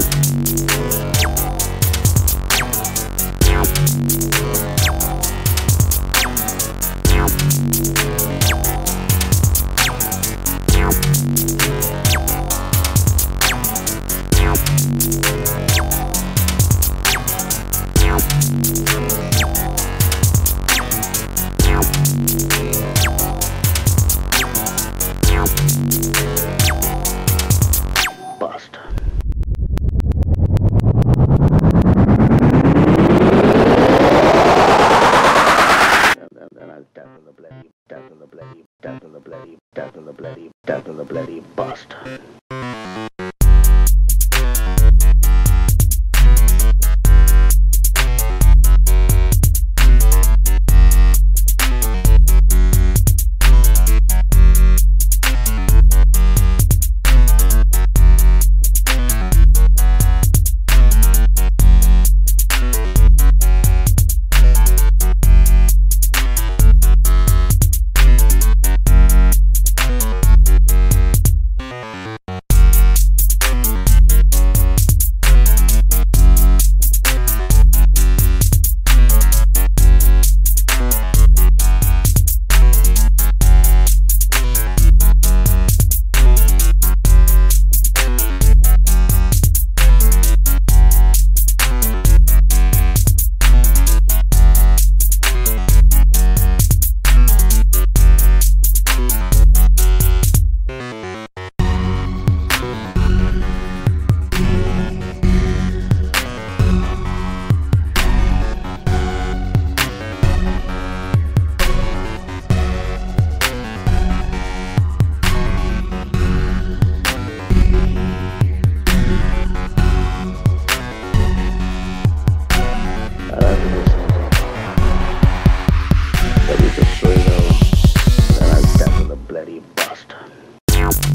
now. the bloody death of the bloody bastard.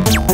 Meow.